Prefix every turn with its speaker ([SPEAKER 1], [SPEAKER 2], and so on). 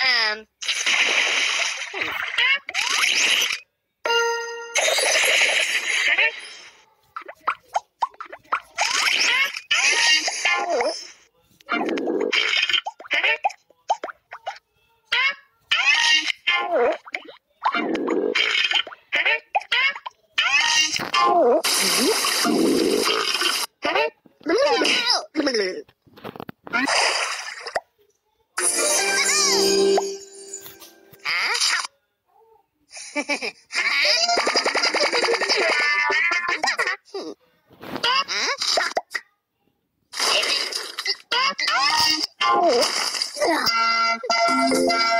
[SPEAKER 1] and mm um,
[SPEAKER 2] Oh.